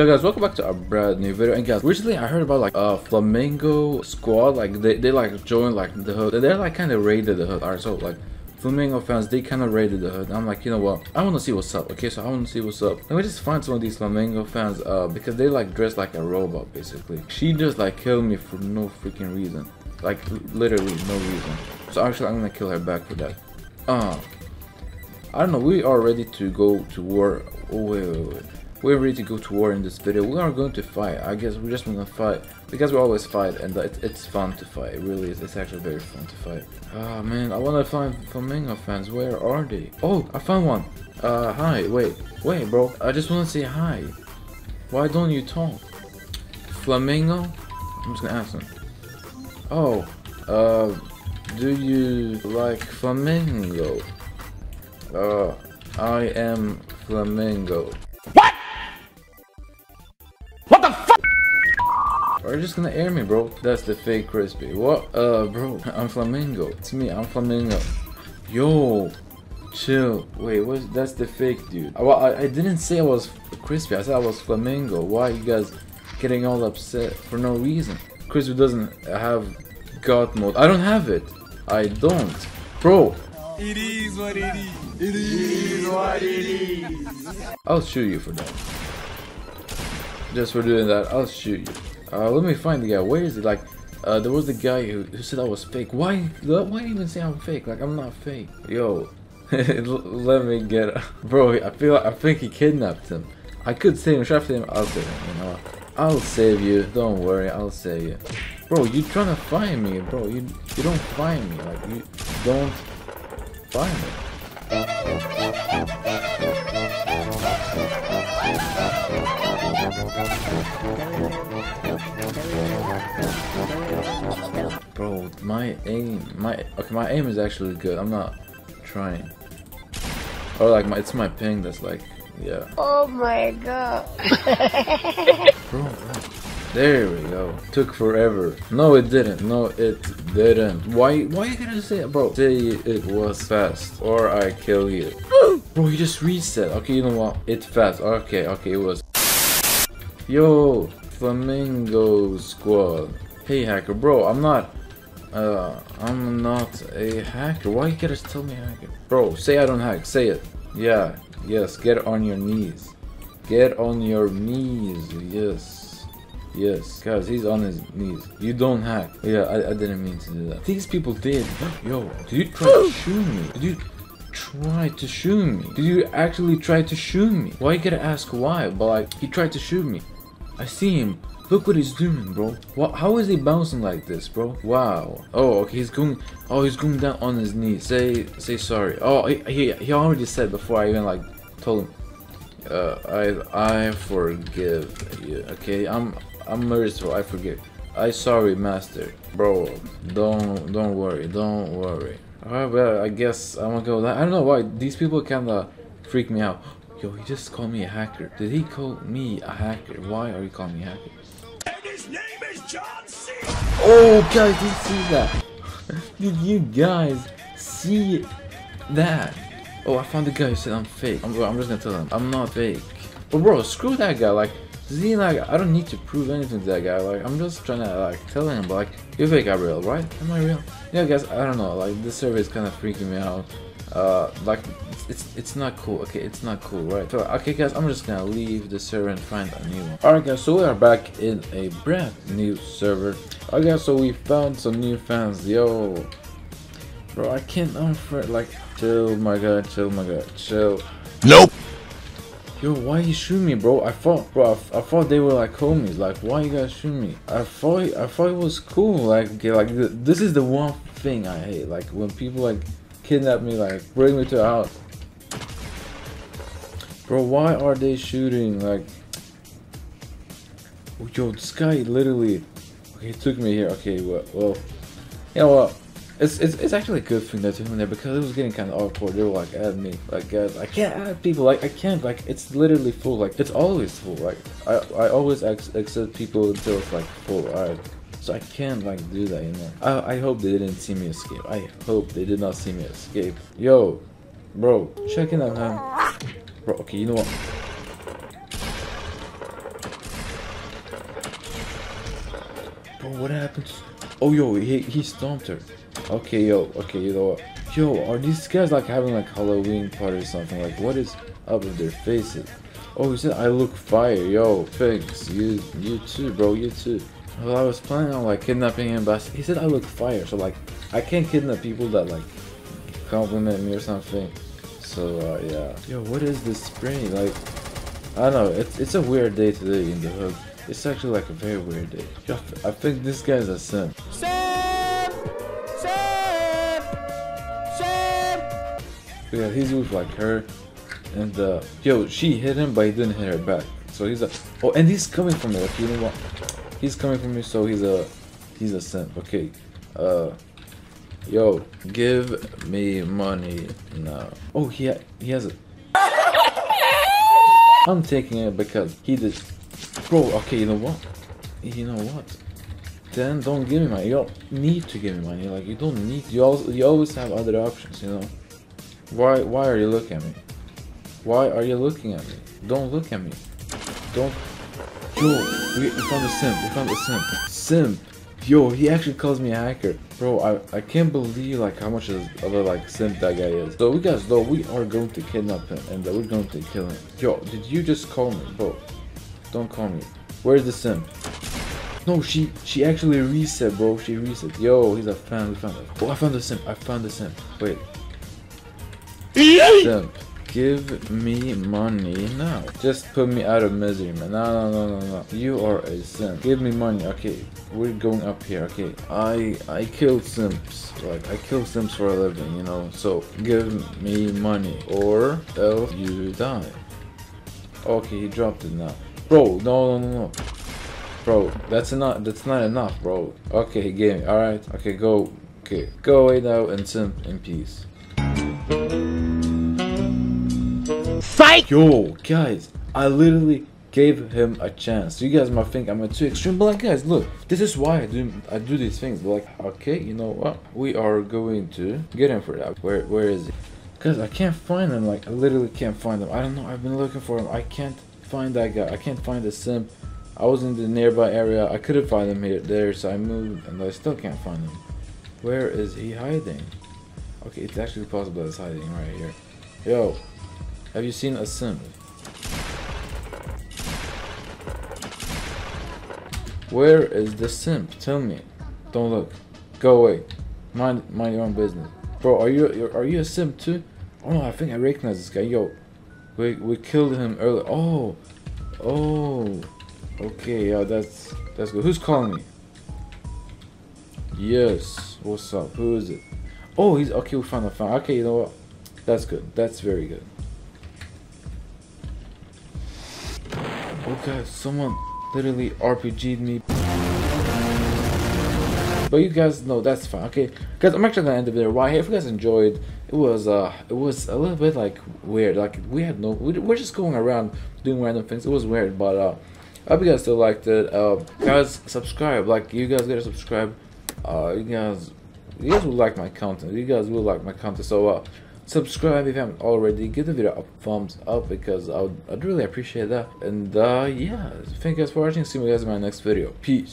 Yo guys, welcome back to a brand new video. And guys, recently I heard about like a Flamingo squad. Like they, they like joined like the hood. They're like kind of raided the hood. Alright, so like Flamingo fans, they kind of raided the hood. I'm like, you know what? I want to see what's up. Okay, so I want to see what's up. Let me just find some of these Flamingo fans uh, because they like dress like a robot basically. She just like killed me for no freaking reason. Like literally no reason. So actually I'm gonna kill her back for that. Uh, I don't know. We are ready to go to war. Oh, wait, wait, wait. We're ready to go to war in this video. We are going to fight. I guess we're just gonna fight because we always fight, and it, it's fun to fight. It really is. It's actually very fun to fight. Ah oh, man, I wanna find Flamingo fans. Where are they? Oh, I found one. Uh, hi. Wait, wait, bro. I just wanna say hi. Why don't you talk? Flamingo? I'm just gonna ask him. Oh, uh, do you like flamingo? Uh, I am flamingo. Are you just gonna air me, bro? That's the fake crispy. What? Uh, bro, I'm flamingo. It's me, I'm flamingo. Yo, chill. Wait, what? That's the fake dude. Well, I, I didn't say I was crispy. I said I was flamingo. Why you guys getting all upset for no reason? Crispy doesn't have God mode. I don't have it. I don't, bro. It is what it is. It is what it is. I'll shoot you for that. Just for doing that, I'll shoot you. Uh, let me find the guy. Where is he? Like, uh, there was the guy who, who said I was fake. Why? Why even say I'm fake? Like, I'm not fake. Yo, let me get, bro. I feel. Like, I think he kidnapped him. I could save him. Should I him? I'll save him. You know. I'll save you. Don't worry. I'll save you. Bro, you trying to find me, bro? You you don't find me. Like you don't find me. My aim, my okay, my aim is actually good. I'm not trying. Or like my, it's my ping that's like, yeah. Oh my god. Bro, there we go. Took forever. No, it didn't. No, it didn't. Why? Why you gonna say it, bro? Say it was fast, or I kill you. bro, you just reset. Okay, you know what? It's fast. Okay, okay, it was. Yo, Flamingo Squad. Hey, hacker, bro. I'm not. Uh, I'm not a hacker. Why you gotta tell me hacker? Bro, say I don't hack. Say it. Yeah. Yes. Get on your knees. Get on your knees. Yes. Yes, guys, he's on his knees. You don't hack. Yeah, I, I didn't mean to do that. These people did. Yo, did you try to shoot me? Did you try to shoot me? Did you actually try to shoot me? Why you gotta ask why? But like, he tried to shoot me. I see him. Look what he's doing, bro. What? How is he bouncing like this, bro? Wow. Oh, okay. He's going. Oh, he's going down on his knees. Say, say sorry. Oh, he, he, he already said before I even like told him. Uh, I, I forgive you. Okay, I'm, I'm merciful. I forgive. I sorry, master. Bro, don't, don't worry. Don't worry. Alright, well, I guess I'm gonna go. I don't know why these people kinda freak me out. Yo, he just called me a hacker. Did he call me a hacker? Why are you calling me a hacker? His name is John C. Oh, guys, did you see that? did you guys see that? Oh, I found the guy who said I'm fake. I'm, I'm just gonna tell him I'm not fake. But bro, screw that guy. Like, he like? I don't need to prove anything to that guy. Like, I'm just trying to like tell him, but, like, you're fake, Gabriel, right? Am I real? Yeah, guys, I don't know. Like, this survey is kind of freaking me out. Uh, like, it's it's not cool. Okay, it's not cool, right? So, okay, guys, I'm just gonna leave the server and find a new one. Alright, guys, so we are back in a brand new server. Alright, guys, so we found some new fans. Yo, bro, I can't unfriend. Like, chill, my god, chill, my god, chill. Nope. Yo, why you shoot me, bro? I thought, bro, I, I thought they were like homies. Like, why you guys shoot me? I thought, I thought it was cool. Like, okay, like th this is the one thing I hate. Like when people like kidnap me, like bring me to a house. Bro, why are they shooting? Like, yo, this guy literally. Okay, took me here. Okay, well, well, you know what? It's, it's, it's actually a good thing that me there because it was getting kind of awkward. They were like, add me. Like, guys, I can't add people. Like, I can't. Like, it's literally full. Like, it's always full. Like, I, I always ac accept people until it's like full. Alright. So I can't like do that anymore. I, I hope they didn't see me escape. I hope they did not see me escape. Yo, bro, check in on him. Bro, okay, you know what? Bro, what happened? Oh, yo, he, he stomped her. Okay, yo, okay, you know what? Yo, are these guys like having like Halloween party or something? Like, what is up with their faces? Oh, he said I look fire. Yo, thanks. You, you too, bro. You too. Well, I was planning on like kidnapping him, but he said I look fire. So like, I can't kidnap people that like compliment me or something. So uh, yeah. Yo, what is this spray? Like, I don't know. It's it's a weird day today in the hood. It's actually like a very weird day. Yo, I think this guy's a simp. Sam! Sam! Sam! Yeah, he's with like her, and uh, yo, she hit him, but he didn't hit her back. So he's a oh, and he's coming from me. Like you know what? He's coming from me, so he's a he's a simp. Okay, uh, yo, give me money now. Oh, he he has a. I'm taking it because he did. Bro, okay, you know what? You know what? Then don't give me money. You don't need to give me money. Like you don't need. You also you always have other options. You know. Why why are you looking at me? Why are you looking at me? Don't look at me. Don't Yo, we, found a simp, we found a simp. Simp. Yo, he actually calls me a hacker. Bro, I, I can't believe like how much of a like simp that guy is. So we guys though we are going to kidnap him and uh, we're going to kill him. Yo, did you just call me? Bro, don't call me. Where's the simp? No, she she actually reset, bro. She reset. Yo, he's a fan. We found it. Oh, I found the simp. I found the simp. Wait. Simp, give me money now. Just put me out of misery, man. No, no, no, no, no. You are a simp. Give me money. Okay, we're going up here. Okay, I I kill simps. Like I kill simps for a living, you know. So give me money, or else you die. Okay, he dropped it now. Bro, no, no, no, no. Bro, that's not that's not enough, bro. Okay, he gave me. All right. Okay, go. Okay, go away now and simp in peace. Yo, guys, I literally gave him a chance. You guys might think I'm a too extreme, but like, guys, look, this is why I do I do these things. Like, okay, you know what? We are going to get him for that. Where where is he? Cause I can't find him. Like, I literally can't find him. I don't know. I've been looking for him. I can't find that guy. I can't find the simp. I was in the nearby area. I couldn't find him here there, so I moved, and I still can't find him. Where is he hiding? Okay, it's actually possible it's hiding right here. Yo, have you seen a sim? Where is the simp? Tell me. Don't look. Go away. Mind mind your own business. Bro, are you are you a simp too? Oh I think I recognize this guy. Yo, we we killed him earlier. Oh, oh. Okay, yeah, that's that's good. Who's calling me? Yes. What's up? Who is it? Oh, he's okay. We found a fan. Okay, you know what? That's good. That's very good. God, someone literally RPG'd me. But you guys know that's fine. Okay, guys, I'm actually gonna end the video right here. If you guys enjoyed, it was uh, it was a little bit like weird. Like we had no, we, we're just going around doing random things. It was weird, but uh, I hope you guys still liked it. Uh, guys, subscribe. Like you guys gotta subscribe. Uh, you guys, you guys will like my content. You guys will like my content. So uh, subscribe if you haven't already. Give the video a thumbs up because I would, I'd really appreciate that. And uh, yeah, thank you guys for watching. See you guys in my next video. Peace.